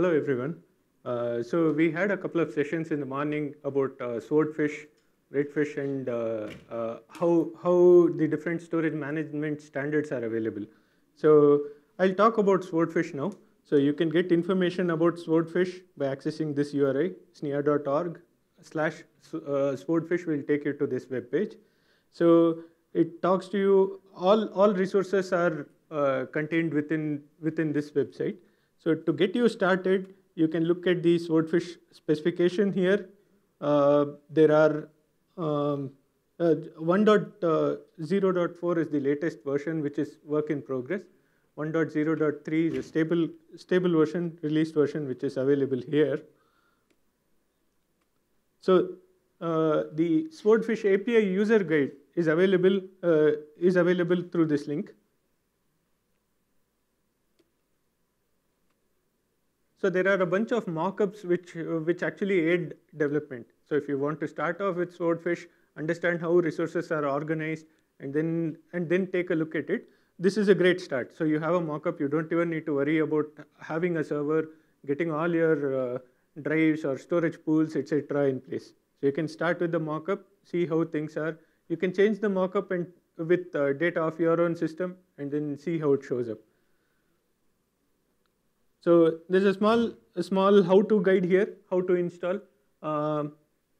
hello everyone. Uh, so we had a couple of sessions in the morning about uh, swordfish, redfish, and uh, uh, how how the different storage management standards are available. So I'll talk about swordfish now. So you can get information about swordfish by accessing this URI, snia.org slash uh, swordfish will take you to this web page. So it talks to you, all, all resources are uh, contained within, within this website. So to get you started, you can look at the swordfish specification here. Uh, there are um, uh, 1.0.4 is the latest version, which is work in progress. 1.0.3 is a stable, stable version, released version, which is available here. So uh, the Swordfish API user guide is available uh, is available through this link. So there are a bunch of mockups which uh, which actually aid development. So if you want to start off with Swordfish, understand how resources are organized, and then and then take a look at it. This is a great start. So you have a mockup. You don't even need to worry about having a server, getting all your uh, drives or storage pools, etc. in place. So you can start with the mockup, see how things are. You can change the mockup and with uh, data of your own system, and then see how it shows up. So there's a small, a small how-to guide here, how to install. Um,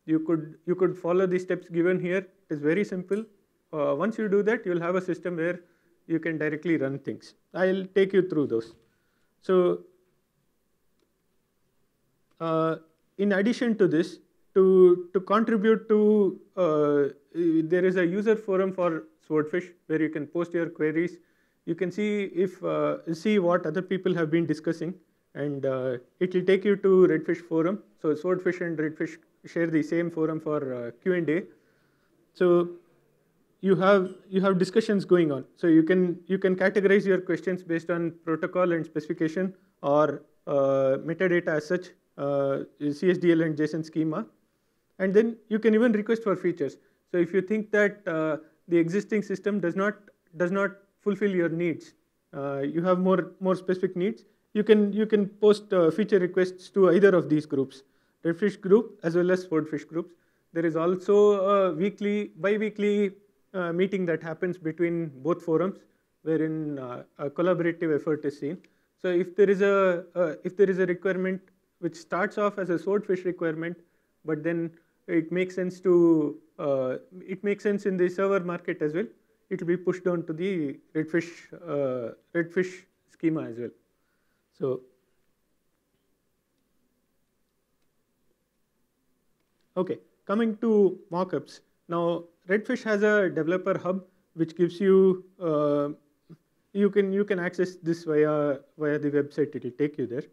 you could you could follow the steps given here. It is very simple. Uh, once you do that, you'll have a system where you can directly run things. I'll take you through those. So uh, in addition to this, to, to contribute to, uh, there is a user forum for Swordfish where you can post your queries. You can see if uh, see what other people have been discussing, and uh, it will take you to Redfish forum. So Swordfish and Redfish share the same forum for uh, Q&A. So you have you have discussions going on. So you can you can categorize your questions based on protocol and specification or uh, metadata as such, uh, CSDL and JSON schema, and then you can even request for features. So if you think that uh, the existing system does not does not fulfill your needs, uh, you have more more specific needs, you can you can post uh, feature requests to either of these groups, Redfish group as well as Swordfish groups. There is also a weekly, bi-weekly uh, meeting that happens between both forums, wherein uh, a collaborative effort is seen. So if there is a if there is a requirement which starts off as a swordfish requirement, but then it makes sense to uh, it makes sense in the server market as well. It will be pushed down to the redfish uh, redfish schema as well. So okay, coming to mockups now. Redfish has a developer hub which gives you uh, you can you can access this via via the website. It will take you there.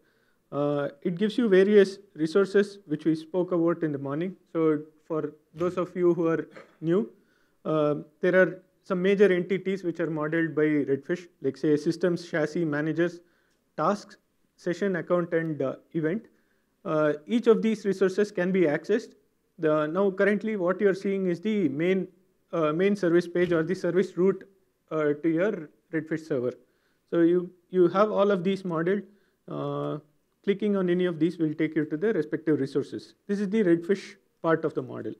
Uh, it gives you various resources which we spoke about in the morning. So for those of you who are new, uh, there are some major entities which are modeled by Redfish, like say systems, chassis, managers, tasks, session, account, and uh, event. Uh, each of these resources can be accessed the, now currently what you're seeing is the main, uh, main service page or the service root uh, to your Redfish server. So you, you have all of these modeled. Uh, clicking on any of these will take you to the respective resources. This is the Redfish part of the model.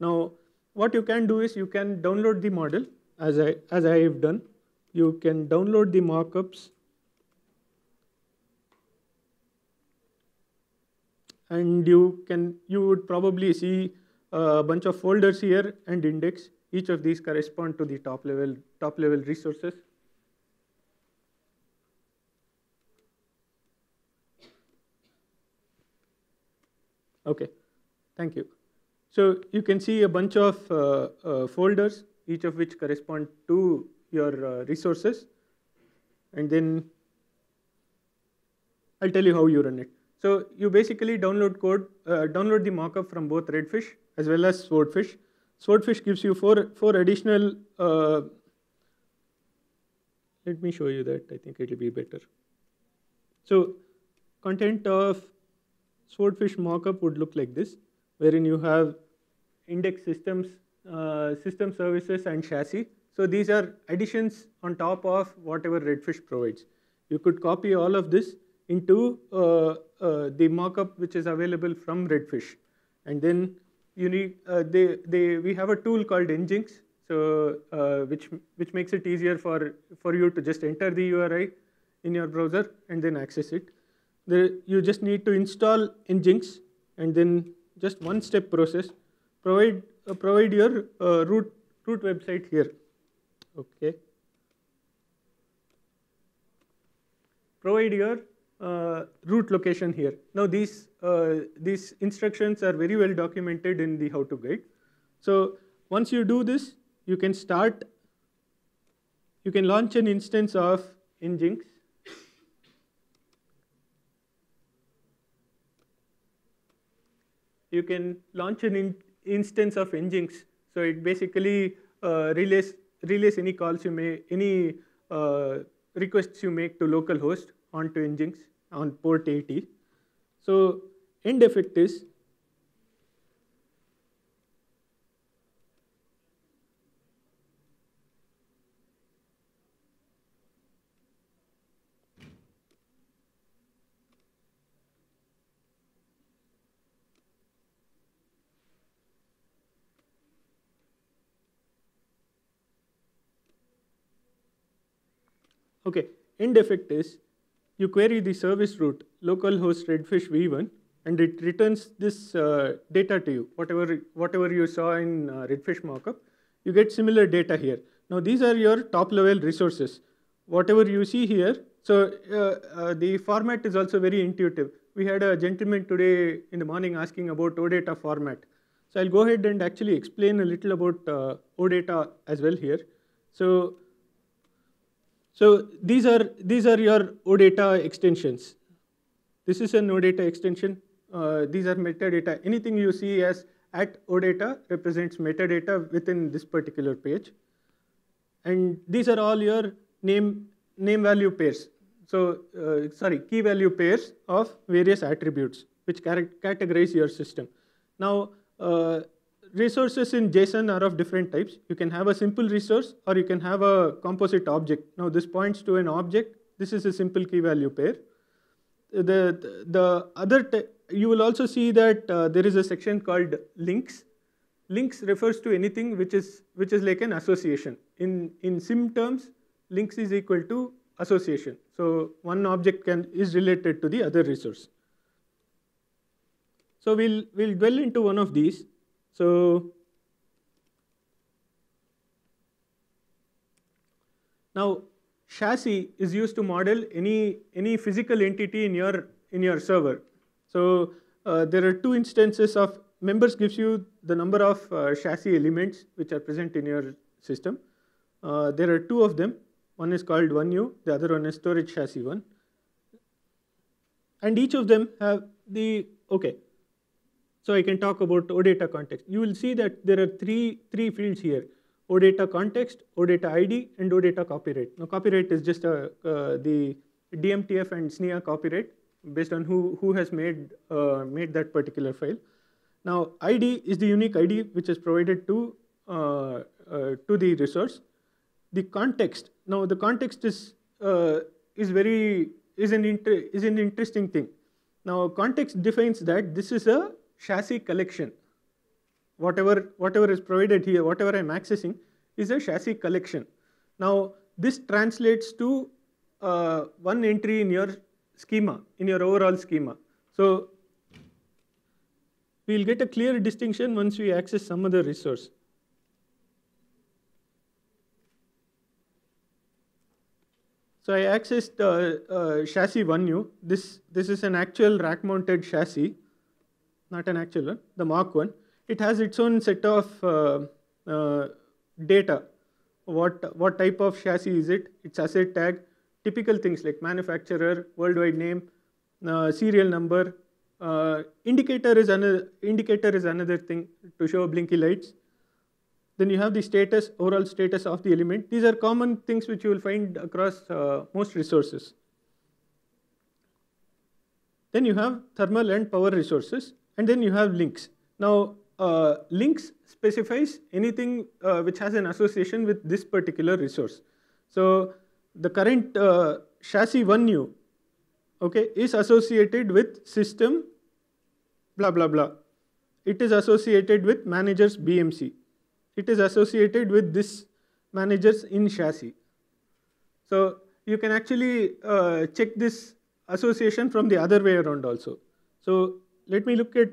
Now, what you can do is you can download the model as I, as I have done. You can download the mockups and you can you would probably see a bunch of folders here and index. Each of these correspond to the top level top level resources. Okay, thank you. So you can see a bunch of uh, uh, folders, each of which correspond to your uh, resources, and then I'll tell you how you run it. So you basically download code, uh, download the mockup from both Redfish as well as Swordfish. Swordfish gives you four, four additional, uh, let me show you that, I think it'll be better. So content of Swordfish mockup would look like this, wherein you have index systems, system services and chassis. So these are additions on top of whatever Redfish provides. You could copy all of this into uh, uh, the mockup which is available from Redfish. And then you need, uh, they, they, we have a tool called Nginx, so uh, which, which makes it easier for, for you to just enter the URI in your browser and then access it. The, you just need to install Nginx and then just one step process. Provide, uh, provide your uh, root, root website here. Okay. Provide your uh, root location here. Now these, uh, these instructions are very well documented in the how to guide. So once you do this, you can start, you can launch an instance of Nginx. You can launch an instance of Nginx. So it basically uh, relays, relays any calls you may, any uh, requests you make to localhost onto Nginx on port 80. So end effect is Okay, end effect is you query the service root localhost redfish v1 and it returns this uh, data to you, whatever, whatever you saw in uh, redfish mockup, you get similar data here. Now these are your top level resources. Whatever you see here, so uh, uh the format is also very intuitive. We had a gentleman today in the morning asking about OData format. So I'll go ahead and actually explain a little about uh, OData as well here. So so these are, these are your OData extensions. This is an OData extension. Uh, these are metadata. Anything you see as at OData represents metadata within this particular page. And these are all your name, name value pairs. So, uh, sorry, key value pairs of various attributes which categorize your system. Now, uh, resources in JSON are of different types. You can have a simple resource or you can have a composite object. Now this points to an object. This is a simple key value pair. The, the, the other, you will also see that uh, there is a section called links. Links refers to anything which is, which is like an association. In, in CIM terms, links is equal to association. So one object can, is related to the other resource. So we'll, we'll dwell into one of these. So now chassis is used to model any, any physical entity in your, in your server. So uh, there are two instances of members gives you the number of uh, chassis elements which are present in your system. Uh, there are two of them. One is called 1U, the other one is storage chassis 1. And each of them have the, okay, so I can talk about OData context. You will see that there are three, three fields here, OData context, OData ID, and OData copyright. Now copyright is just a, uh, the DMTF and SNIA copyright based on who, who has made, uh, made that particular file. Now ID is the unique ID which is provided to, uh, uh to the resource. The context, now the context is, uh, is very, is an, inter is an interesting thing. Now context defines that this is a chassis collection. Whatever, whatever is provided here, whatever I'm accessing is a chassis collection. Now, this translates to uh, one entry in your schema, in your overall schema. So, we'll get a clear distinction once we access some other resource. So I accessed uh, uh, chassis 1U. This, this is an actual rack mounted chassis not an actual one, the Mark one. It has its own set of uh, uh, data. What, what type of chassis is it? Its asset tag, typical things like manufacturer, worldwide name, uh, serial number. Uh, indicator is another indicator is another thing to show blinky lights. Then you have the status, overall status of the element. These are common things which you will find across uh, most resources. Then you have thermal and power resources and then you have links. Now, uh, links specifies anything uh, which has an association with this particular resource. So the current uh, chassis 1U okay, is associated with system blah blah blah. It is associated with managers BMC. It is associated with this managers in chassis. So you can actually uh, check this association from the other way around also. So let me look at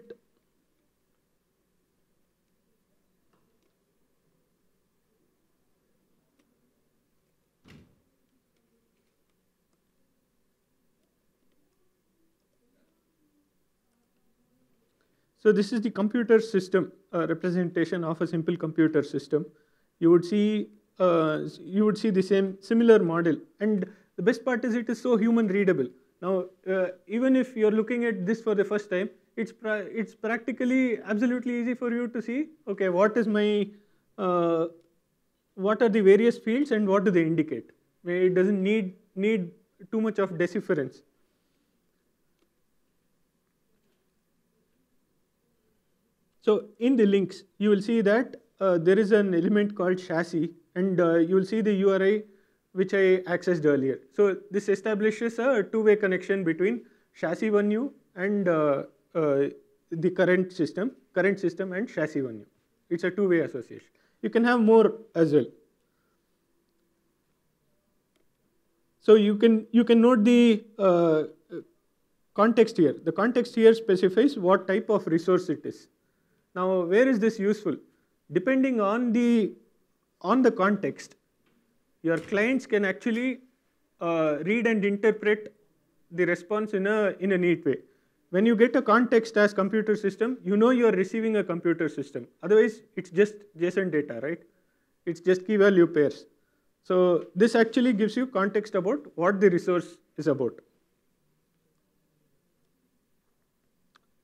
So this is the computer system uh, representation of a simple computer system. You would see uh, you would see the same similar model, and the best part is it is so human readable. Now, uh, even if you're looking at this for the first time, it's it's practically absolutely easy for you to see. Okay, what is my uh, what are the various fields and what do they indicate? It doesn't need need too much of decipherence. So in the links, you will see that uh, there is an element called chassis, and uh, you will see the URI which I accessed earlier. So this establishes a two-way connection between chassis 1U and uh, the current system, current system and chassis 1U. It's a two-way association. You can have more as well. So you can you can note the uh, context here. The context here specifies what type of resource it is. Now, where is this useful? Depending on the, on the context, your clients can actually uh, read and interpret the response in a, in a neat way. When you get a context as computer system, you know you are receiving a computer system. Otherwise, it's just JSON data, right? It's just key value pairs. So this actually gives you context about what the resource is about.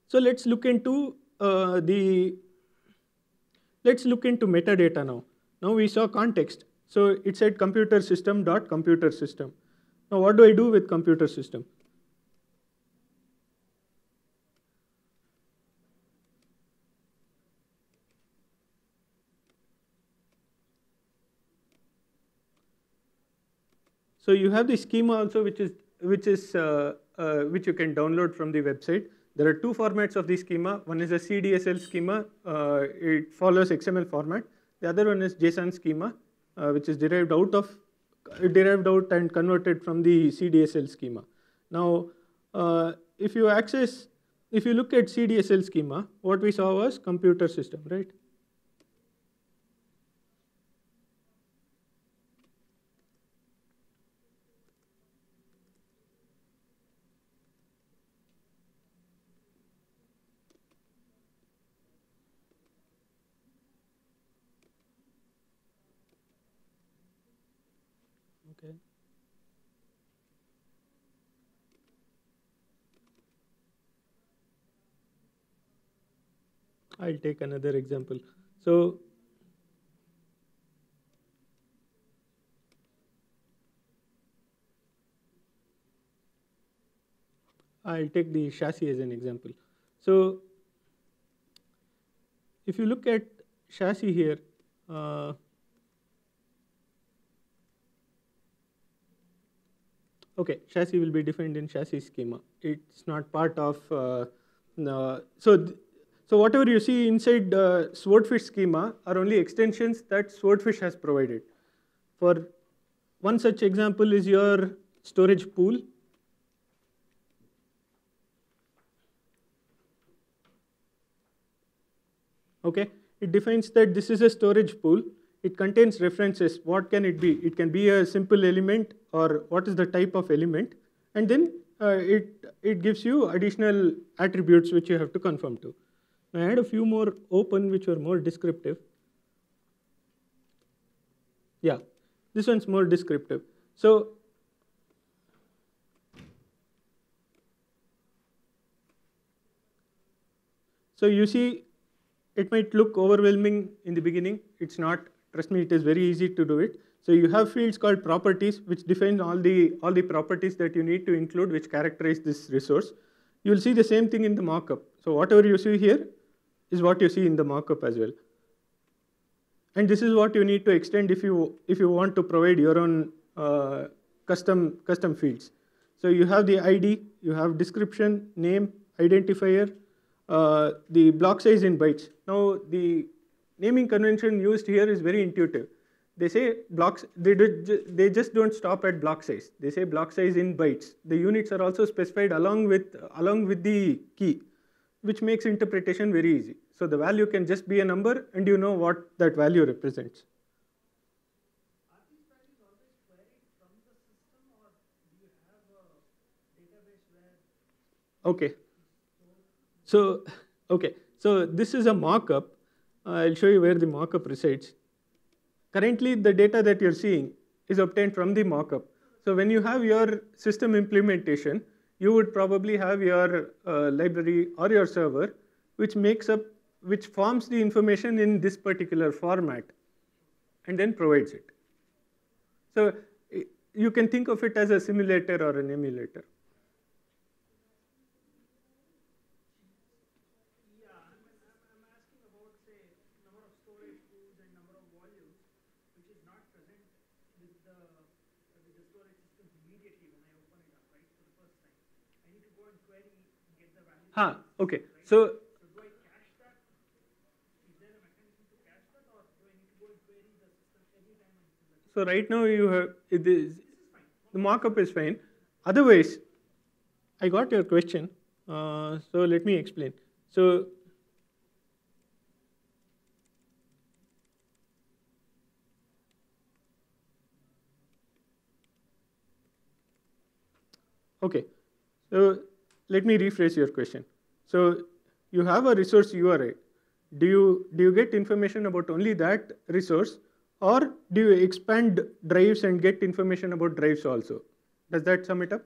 So let's look into uh, the, let's look into metadata now. Now we saw context. So it said computer system dot computer system. Now what do I do with computer system? So you have the schema also, which is which is uh, uh, which you can download from the website. There are two formats of the schema. One is a CDSL schema. Uh, it follows XML format. The other one is JSON schema, uh, which is derived out of derived out and converted from the CDSL schema. Now, uh, if you access, if you look at CDSL schema, what we saw was computer system, right? Okay. I'll take another example. So I'll take the chassis as an example. So if you look at chassis here, uh, Okay, chassis will be defined in chassis schema. It's not part of, uh, uh, so, so whatever you see inside uh, Swordfish schema are only extensions that Swordfish has provided. For one such example is your storage pool. Okay, it defines that this is a storage pool it contains references. What can it be? It can be a simple element or what is the type of element. And then uh, it, it gives you additional attributes which you have to conform to. I had a few more open which were more descriptive. Yeah, this one's more descriptive. So So you see, it might look overwhelming in the beginning. It's not. Trust me, it is very easy to do it. So you have fields called properties, which define all the, all the properties that you need to include, which characterize this resource. You'll see the same thing in the mockup. So whatever you see here is what you see in the mockup as well. And this is what you need to extend if you, if you want to provide your own uh, custom, custom fields. So you have the ID, you have description, name, identifier, uh, the block size in bytes. Now the naming convention used here is very intuitive. They say blocks, they, did, they just don't stop at block size. They say block size in bytes. The units are also specified along with, along with the key, which makes interpretation very easy. So the value can just be a number and you know what that value represents. Okay. So, okay. So this is a mock-up. Uh, I'll show you where the mock-up resides. Currently, the data that you're seeing is obtained from the mock-up. So when you have your system implementation, you would probably have your uh, library or your server, which makes up, which forms the information in this particular format, and then provides it. So you can think of it as a simulator or an emulator. Huh, okay. So, so right now you have it is the mockup is fine. Otherwise, I got your question. Uh, so let me explain. So okay. So let me rephrase your question. So you have a resource URI. Do you, do you get information about only that resource or do you expand drives and get information about drives also? Does that sum it up?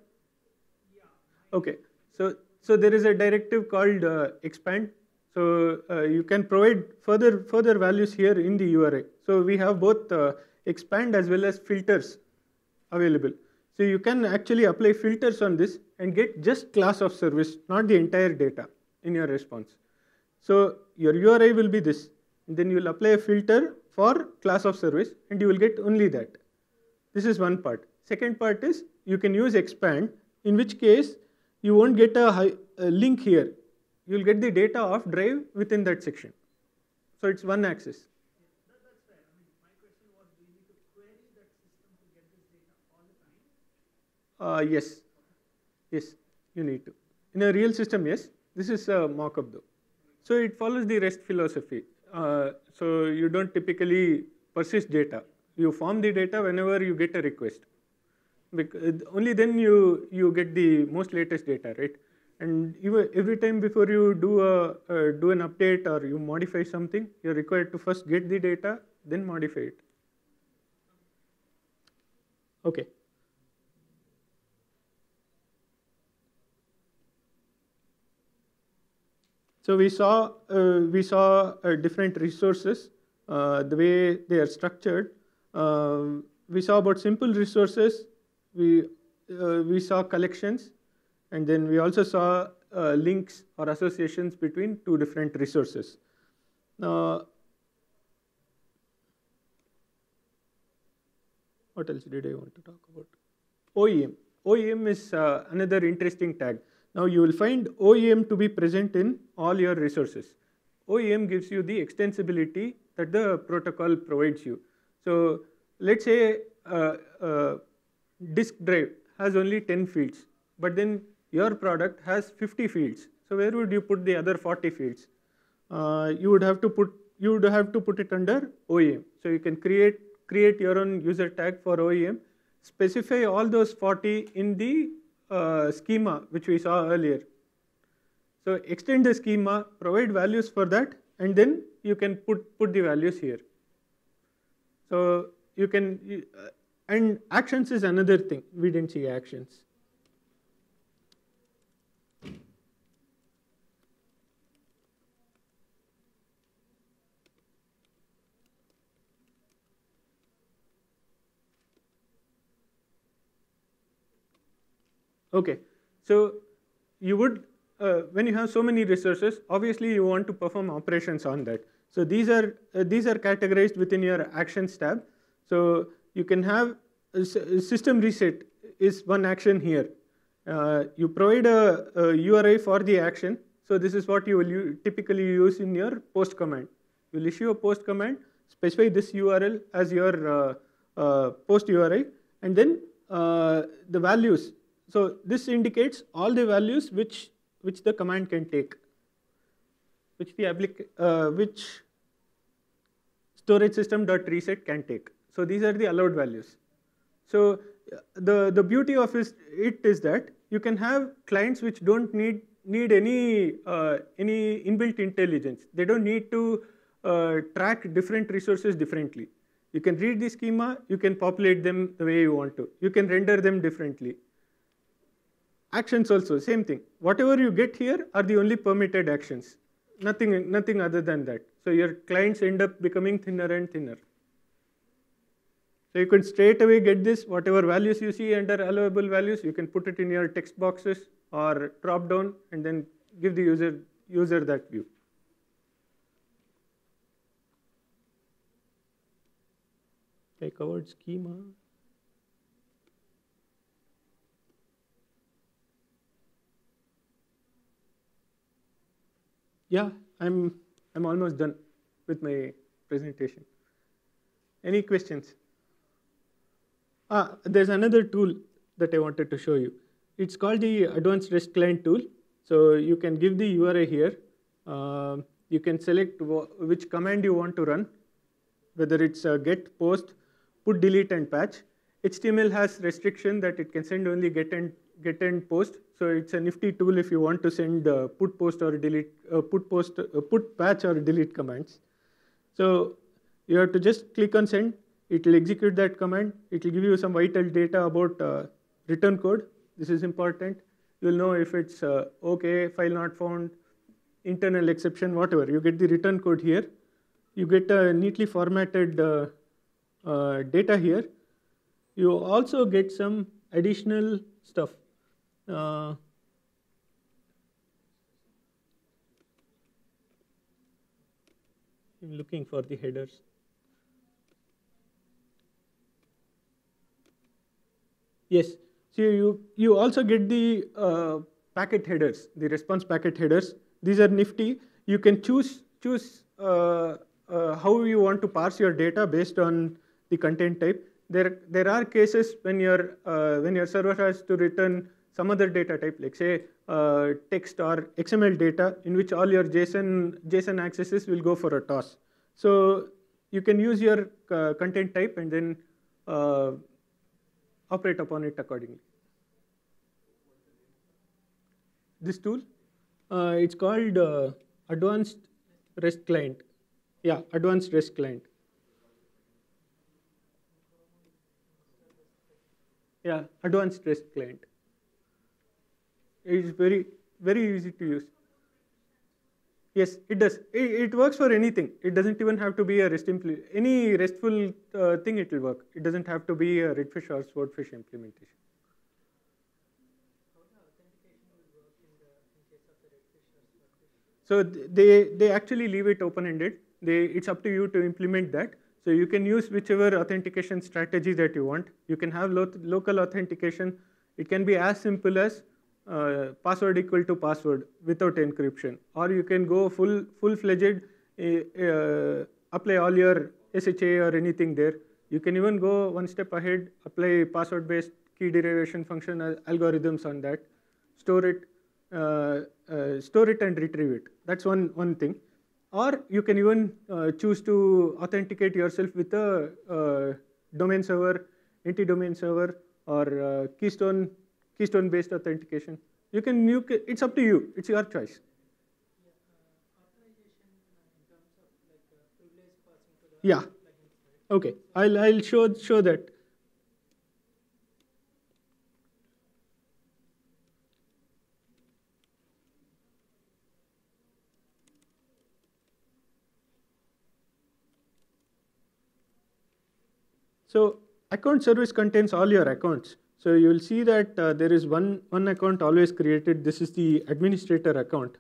Yeah. Okay. So, so there is a directive called uh, expand. So uh, you can provide further, further values here in the URI. So we have both uh, expand as well as filters available. So you can actually apply filters on this and get just class of service, not the entire data in your response. So your URI will be this. And then you will apply a filter for class of service and you will get only that. This is one part. Second part is you can use expand, in which case you won't get a, high, a link here. You will get the data of drive within that section. So it's one access. Uh, yes, yes, you need to. In a real system, yes. This is a mock-up though. So it follows the REST philosophy. Uh, so you don't typically persist data. You form the data whenever you get a request. Because only then you, you get the most latest data, right? And every time before you do a uh, do an update or you modify something, you're required to first get the data, then modify it. Okay. So we saw, uh, we saw uh, different resources, uh, the way they are structured. Um, we saw about simple resources. We, we saw collections. And then we also saw uh, links or associations between two different resources. Now, what else did I want to talk about? OEM. OEM is uh, another interesting tag. Now you will find OEM to be present in all your resources. OEM gives you the extensibility that the protocol provides you. So let's say uh, uh, disk drive has only 10 fields, but then your product has 50 fields. So where would you put the other 40 fields? Uh, you would have to put you would have to put it under OEM. So you can create create your own user tag for OEM, specify all those 40 in the uh, schema which we saw earlier. So extend the schema, provide values for that, and then you can put, put the values here. So you can, uh, and actions is another thing. We didn't see actions. Okay, so you would, uh, when you have so many resources, obviously you want to perform operations on that. So these are, uh, these are categorized within your actions tab. So you can have a system reset is one action here. uh, you provide a, a, URI for the action. So this is what you will typically use in your post command. You will issue a post command, specify this URL as your uh, uh, post URI, and then uh, the values. So this indicates all the values which which the command can take, which the applic uh, which storage system dot reset can take. So these are the allowed values. So the the beauty of it is that you can have clients which don't need need any uh, any inbuilt intelligence. They don't need to uh, track different resources differently. You can read the schema, you can populate them the way you want to. You can render them differently. Actions also, same thing. Whatever you get here are the only permitted actions. Nothing, nothing other than that. So your clients end up becoming thinner and thinner. So you can straight away get this, whatever values you see under allowable values, you can put it in your text boxes or drop down and then give the user, user that view. I covered schema. Yeah, I'm, I'm almost done with my presentation. Any questions? Ah, there's another tool that I wanted to show you. It's called the Advanced REST Client tool. So you can give the URI here. Uh, you can select which command you want to run, whether it's get, post, put, delete, and patch. HTML has restriction that it can send only get and get and post. So it's a nifty tool if you want to send uh, put, post, or delete, uh, put, post, uh, put, patch, or delete commands. So you have to just click on send, it will execute that command. It will give you some vital data about uh, return code. This is important. You'll know if it's uh, OK, file not found, internal exception, whatever. You get the return code here. You get a neatly formatted uh, data here. You also get some additional stuff. Uh, I'm looking for the headers. Yes. So you, you also get the uh, packet headers, the response packet headers. These are nifty. You can choose, choose uh, uh, how you want to parse your data based on the content type. There, there are cases when your, uh, when your server has to return some other data type, like say uh, text or XML data, in which all your JSON, JSON accesses will go for a toss. So you can use your uh, content type and then operate upon it accordingly. This tool, uh, it's called uh, Advanced REST Client. Yeah, Advanced REST Client. Yeah, Advanced REST Client. It is very, very easy to use. Yes, it does. It, it, works for anything. It doesn't even have to be a REST any RESTful uh, thing. It will work. It doesn't have to be a Redfish or Swordfish implementation. So they they actually leave it open-ended. They it's up to you to implement that. So you can use whichever authentication strategy that you want. You can have lo local authentication. It can be as simple as uh, password equal to password without encryption. Or you can go full, full-fledged, uh, uh apply all your SHA or anything there. You can even go one step ahead, apply password-based key derivation function algorithms on that, store it, uh, uh, store it and retrieve it. That's one, one thing. Or you can even uh, choose to authenticate yourself with a domain server, NT domain server, or keystone keystone based authentication. You can, you can, it's up to you, it's your choice. Yeah. Okay. I'll I'll show show that. So account service contains all your accounts. So you will see that uh, there is one, one account always created. This is the administrator account.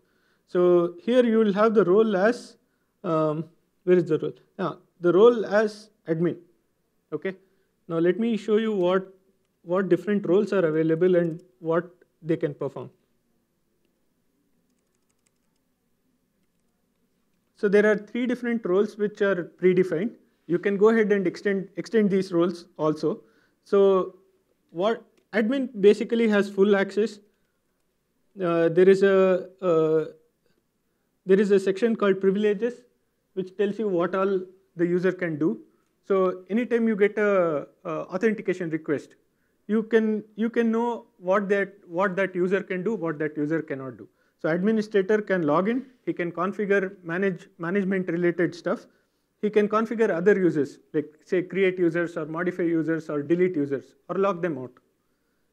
So here you will have the role as, um, where is the role? Yeah, the role as admin. Okay. Now let me show you what, what different roles are available and what they can perform. So there are three different roles which are predefined. You can go ahead and extend, extend these roles also. So what admin basically has full access. Uh, there is a uh, there is a section called privileges which tells you what all the user can do. So anytime you get a, a authentication request, you can you can know what that what that user can do, what that user cannot do. So administrator can log in, he can configure manage management related stuff. He can configure other users, like say create users or modify users or delete users or lock them out.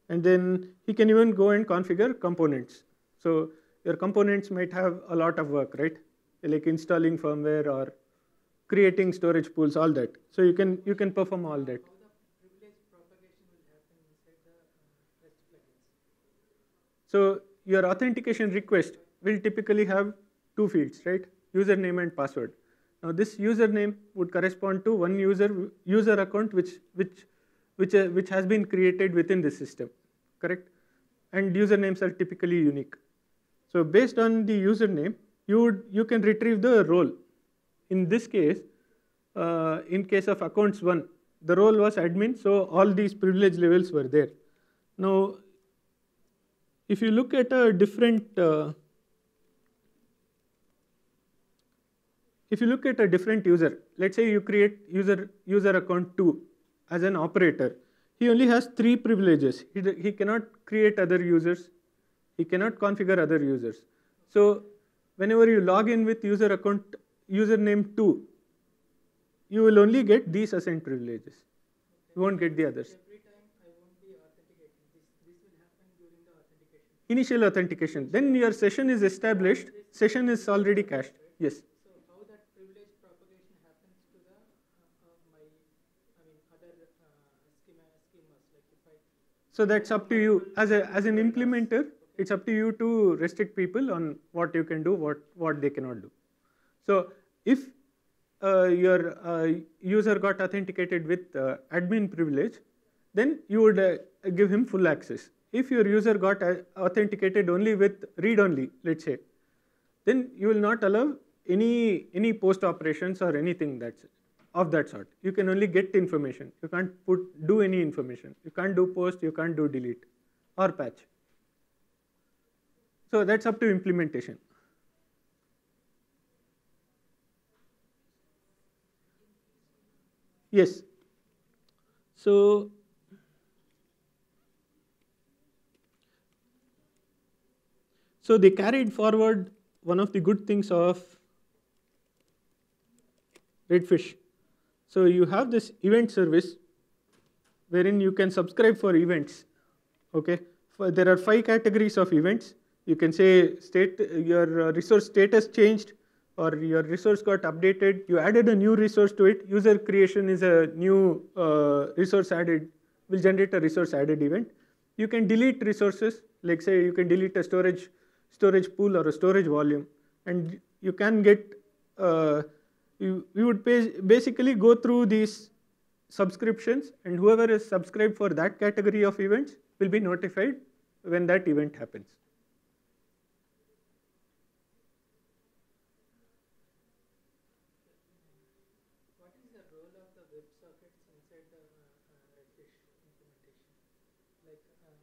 And then he can even go and configure components. So your components might have a lot of work, right? Like installing firmware or creating storage pools, all that. So you can you can perform all that. So your authentication request will typically have two fields, right? Username and password. Now this username would correspond to one user user account which which which uh, which has been created within the system, correct? And usernames are typically unique. So based on the username, you would you can retrieve the role. In this case, uh, in case of accounts one, the role was admin, so all these privilege levels were there. Now if you look at a different uh, if you look at a different user, let's say you create user user account 2 as an operator, he only has three privileges. He, he cannot create other users, he cannot configure other users. So whenever you log in with user account username 2, you will only get these assigned privileges. You won't get the others. initial authentication. Then your session is established, session is already cached. Yes. So how that privilege propagation happens to the uh, uh, my, I mean other uh, schema, schemas like if I. So that's up to you as a as an implementer. It's up to you to restrict people on what you can do, what what they cannot do. So if uh, your uh, user got authenticated with uh, admin privilege, then you would uh, give him full access if your user got authenticated only with read only, let's say, then you will not allow any, any post operations or anything that's of that sort. You can only get information. You can't put, do any information. You can't do post, you can't do delete or patch. So that's up to implementation. Yes. So So they carried forward one of the good things of Redfish. So you have this event service wherein you can subscribe for events. Okay, for, there are five categories of events. You can say state your resource status changed or your resource got updated. You added a new resource to it. User creation is a new uh, resource added will generate a resource added event. You can delete resources, like say you can delete a storage storage pool or a storage volume and you can get uh, you would pay, basically go through these subscriptions and whoever is subscribed for that category of events will be notified when that event happens. What is the role of the WebSockets inside the Redfish implementation? Like uh,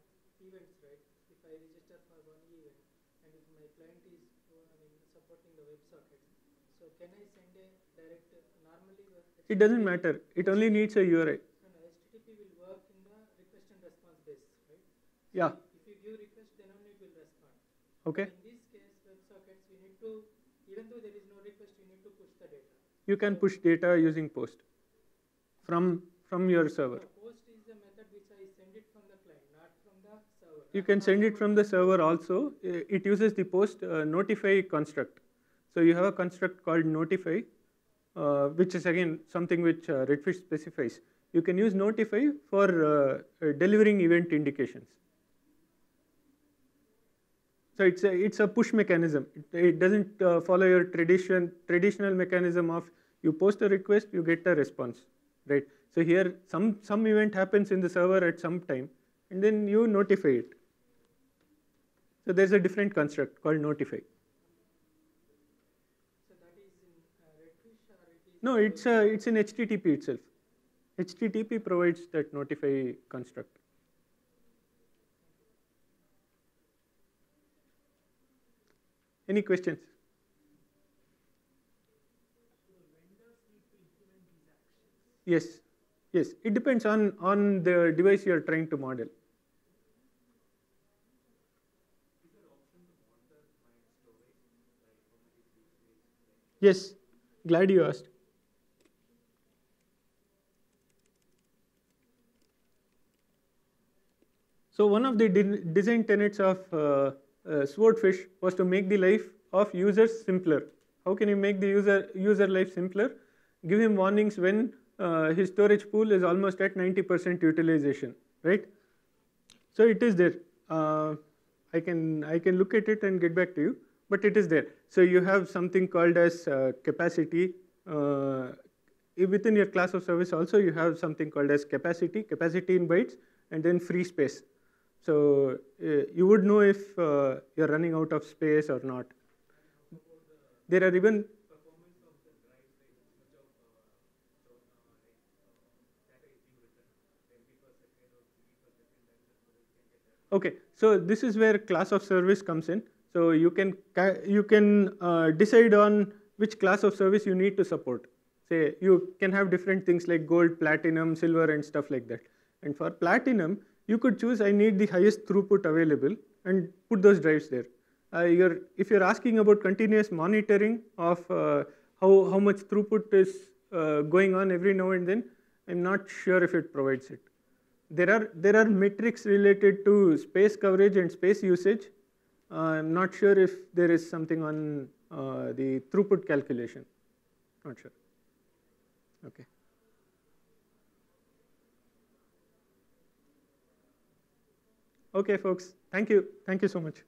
events, right? If I register for one event, and if my client is uh, I mean, supporting the WebSocket, so can I send a It doesn't matter, it only needs a URI. HTTP will work in the request and response base, right? Yeah. If you give request, then only it will respond. Okay. In this case, WebSockets, we need to, even though there is no request, we need to push the data. You can push data using post from from your server. So post is the method which I send it from the client, not from the server. You can send it from the server also. It uses the post uh, notify construct. So you have a construct called notify, which is again something which uh, Redfish specifies. You can use notify for uh, delivering event indications. So it's a, it's a push mechanism. It, it doesn't uh, follow your tradition, traditional mechanism of you post a request, you get a response, right? So here some, some event happens in the server at some time and then you notify it. So there's a different construct called notify. So that is in uh, Redfish or it is? No, it's, uh, it's in HTTP itself. HTTP provides that notify construct. Any questions? Yes, yes. It depends on, on the device you are trying to model. Yes, glad you asked. So one of the de- design tenets of uh, uh, Swordfish was to make the life of users simpler. How can you make the user user life simpler? Give him warnings when uh, his storage pool is almost at 90% utilization, right? So it is there. I can I can look at it and get back to you, but it is there. So you have something called as uh, capacity. Uh, within your class of service also you have something called as capacity, capacity in bytes, and then free space. So uh, you would know if uh, you're running out of space or not. There are even Okay, so this is where class of service comes in. So you can you can uh, decide on which class of service you need to support. Say you can have different things like gold, platinum, silver, and stuff like that. And for platinum, you could choose I need the highest throughput available and put those drives there. Uh, you're, if you're asking about continuous monitoring of uh, how, how much throughput is uh, going on every now and then, I'm not sure if it provides it. There are, there are metrics related to space coverage and space usage. Uh, I'm not sure if there is something on uh, the throughput calculation. Not sure. Okay. Okay, folks. Thank you. Thank you so much.